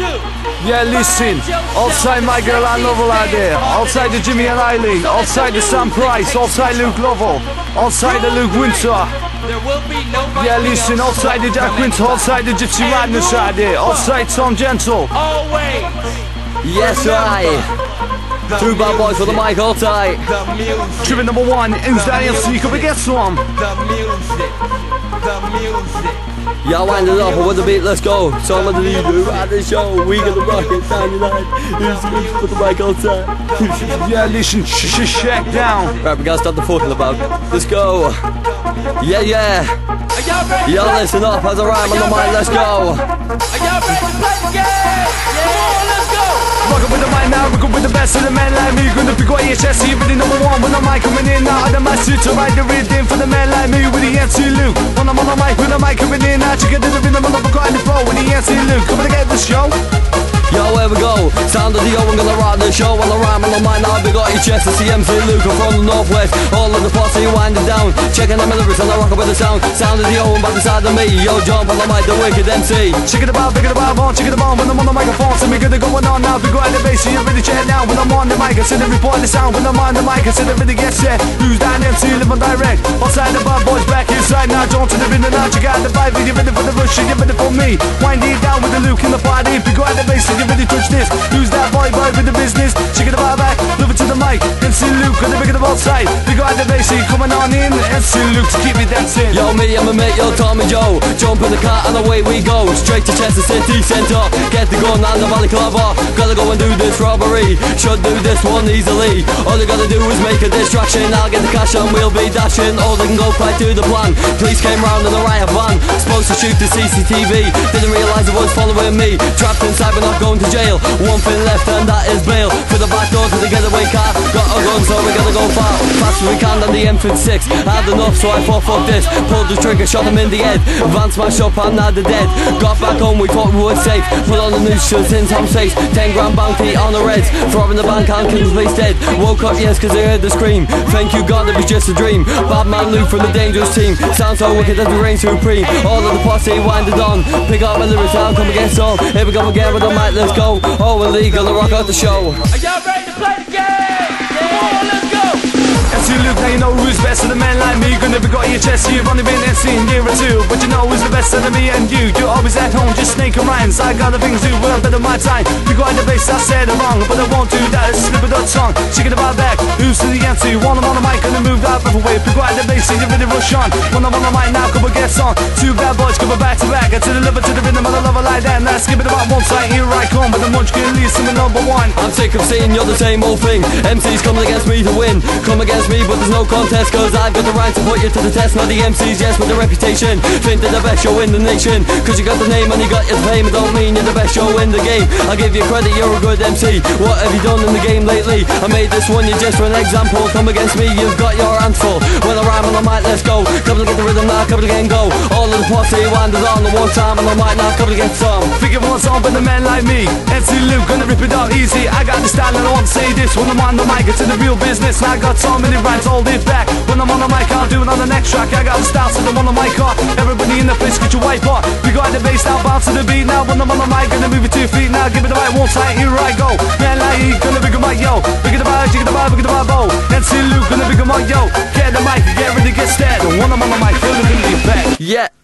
Yeah, listen. Outside Michael and Lovell out there. Outside the Jimmy and Eileen. Outside the Sam Price. Outside Luke Lovell. Outside the Luke Winter. Yeah, listen. Outside the Jack Winter. Outside the Gypsy Madness there. Outside Tom Gentle. Always. Yes, right. Two bad boys with the mic all tight. Trivia number one. And get some. The music. The music. Yeah, wind it up with the beat, let's go. Some of the leader at the show. We got the rocket 99. Here's the for the mic all tight. Yeah, listen. Sh sh down. Right, we gotta stop the fucking about. Let's go. Yeah, yeah. Y'all? Y'all listen up as I rhyme on the mic, let's go. Are y'all ready to play the game? Now, with the the men like me. Gonna be quiet, chest, you really number one. When the mic coming in, now I'm the master to ride the rhythm for the men like me with the MC Luke. When I'm on the mic, with the mic coming in, now you get the rhythm, I'm on the floor with the MC Luke. Come and get the show. Yo, here we go. Sound of the O, I'm gonna rock the show. On the rhyme on the mic now, big got your chest. It's the MC Luke I'm from the northwest. All of the posse winding down. Checking them lyrics and I rock with the sound. Sound of the O, I'm by the side of me. Yo, jump on the mic, the wicked MC. Chicken the ball, bigger the ball, ball, chicken the ball. When I'm on the microphone, on now. Big the bass, so you really check now. When I'm on the mic, I sit and report the sound. When I'm on the mic, I sit and really get set. Who's that MC? Live on direct. Outside the bar, boys back inside now. To the rhythm now. You got the vibe, you're ready for the rush, you're ready for me. Wind it down with the Luke in the party. Big the bass, so you ready touch this. Who's that boy, boy with the business? Chicken the bar back, move it to the mic. MC Luke, and the big of the ball side. Big the coming on in. MC Luke keep me dancing. Yo, me, I'm a mate, yo, Tommy Joe. Jump in the car and away we go. Straight to Chester City Centre. Get the gun and the Clover. Gotta go and do this robbery. Should do this one easily. All they gotta do is make a distraction. I'll get the cash and we'll be dashing. All they can go quite to the plan. Police came round in a riot van. Supposed to shoot the CCTV. Didn't realise it was following me. Trapped inside but not going to jail. One thing left and is bail. For the back door to the getaway car. Got a gun so we gotta go far. Fast as we can down the M56. Had enough so I thought fuck this. Pulled the trigger, shot him in the head. Van smashed up, I'm now the dead. Got back home, we thought we were safe. Put on the news shows in Tom's face. 10 grand bounty on the reds. Robbing the bank and killing the place dead. Woke up, yes, cause I heard the scream. Thank you, God, it was just a dream. Bad man Luke from the dangerous team. Sounds so wicked as we reign supreme. All of the posse winded on. Pick up my lyrics now, come against all. Here we go again with the mic, let's go. Oh, illegal, to rock out the show. Are y'all ready to play the game? Yeah. Come on, let's go. MC Luke, now you know who's best of the men like me. Gonna be got your chest, you've only been MC in year or two. But you know who's the best of me and you. You're always at home, just snaking rhymes. I got the things to do, well, better my time. You got the bass, I said it wrong, but I won't do that. It's slip of the tongue. The bar back, who's to the MC? One I'm on the mic, gonna move that other way. Pick right the bass, so you really rush on. When I'm on the mic now, come and get on. Two bad boys coming back to back. And to the liver, to the and I love it like that. Now skip it about one side, here I come. But the munchkin to the number one. I'm sick of seeing you're the same old thing. MCs coming against me to win. Come against me, but there's no contest. Cause I've got the right to put you to the test. Not the MCs, yes, with the reputation. Think they're the best show in the nation. Cause you got the name and you got your fame. It don't mean you're the best show in the game. I'll give you credit, you're a good MC. What have you done in the game lately? I made this one, you just for an example. Come against me, you've got your hands full. When I rhyme on the mic, let's go. Couple to get the rhythm now, couple again go. All posse winders on the one time and I might not couple to get some. Figure what's on with the man like me. MC Luke, gonna rip it out easy. I got the style and I want to say this. When I'm on the mic, it's in the real business. And I got so many rhymes, hold it back. When I'm on the mic, I'll do it on the next track. I got the style, so I'm on the mic. Everybody in the place, get your white pot. We got the bass now, bounce to the beat now. When I'm on the mic, gonna move it two feet now. Give it the right one time, here I go. Man like he, gonna big my yo. Big the vibe, jig the vibe, big the vibe, oh. MC Luke, gonna big my yo. Get the mic, get ready, get steady. When I'm on the mic, feel the back. Yeah.